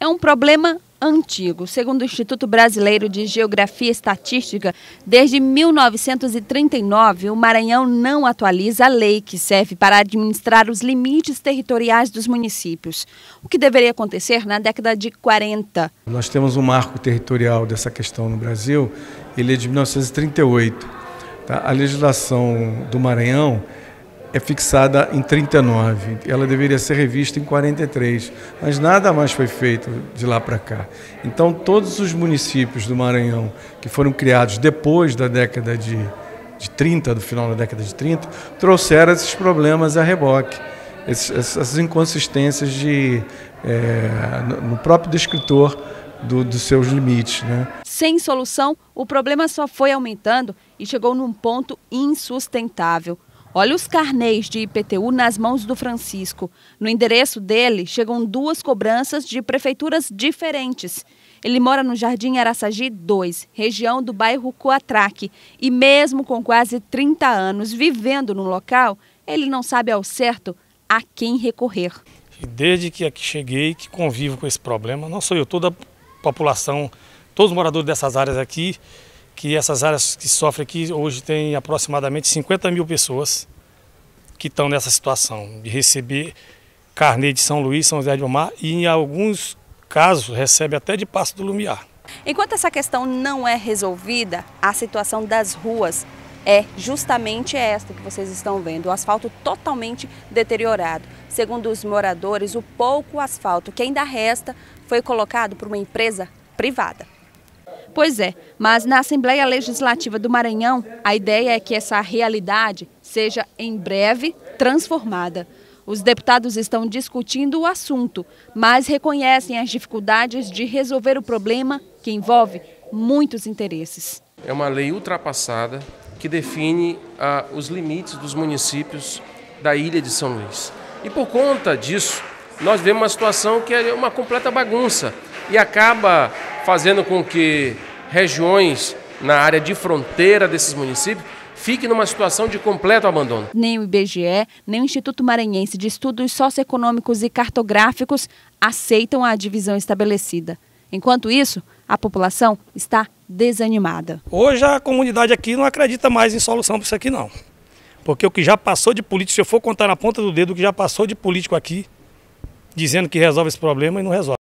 é um problema antigo. Segundo o Instituto Brasileiro de Geografia e Estatística, desde 1939, o Maranhão não atualiza a lei que serve para administrar os limites territoriais dos municípios. O que deveria acontecer na década de 40. Nós temos um marco territorial dessa questão no Brasil, ele é de 1938. Tá? A legislação do Maranhão é fixada em 39. Ela deveria ser revista em 43, mas nada mais foi feito de lá para cá. Então, todos os municípios do Maranhão que foram criados depois da década de, de 30, do final da década de 30, trouxeram esses problemas a reboque, esses, essas inconsistências de, é, no próprio descritor do, dos seus limites. Né? Sem solução, o problema só foi aumentando e chegou num ponto insustentável. Olha os carnês de IPTU nas mãos do Francisco. No endereço dele chegam duas cobranças de prefeituras diferentes. Ele mora no Jardim Araçagi 2, região do bairro Coatraque, e mesmo com quase 30 anos vivendo no local, ele não sabe ao certo a quem recorrer. Desde que aqui cheguei, que convivo com esse problema, não sou eu, toda a população, todos os moradores dessas áreas aqui, que essas áreas que sofrem aqui hoje tem aproximadamente 50 mil pessoas que estão nessa situação de receber carnê de São Luís, São José de Omar e em alguns casos recebe até de Passo do Lumiar. Enquanto essa questão não é resolvida, a situação das ruas é justamente esta que vocês estão vendo, o asfalto totalmente deteriorado. Segundo os moradores, o pouco asfalto que ainda resta foi colocado por uma empresa privada. Pois é, mas na Assembleia Legislativa do Maranhão, a ideia é que essa realidade seja em breve transformada. Os deputados estão discutindo o assunto, mas reconhecem as dificuldades de resolver o problema que envolve muitos interesses. É uma lei ultrapassada que define ah, os limites dos municípios da ilha de São Luís. E por conta disso, nós vemos uma situação que é uma completa bagunça e acaba fazendo com que regiões na área de fronteira desses municípios fiquem numa situação de completo abandono. Nem o IBGE, nem o Instituto Maranhense de Estudos Socioeconômicos e Cartográficos aceitam a divisão estabelecida. Enquanto isso, a população está desanimada. Hoje a comunidade aqui não acredita mais em solução para isso aqui não. Porque o que já passou de político, se eu for contar na ponta do dedo o que já passou de político aqui, dizendo que resolve esse problema e não resolve.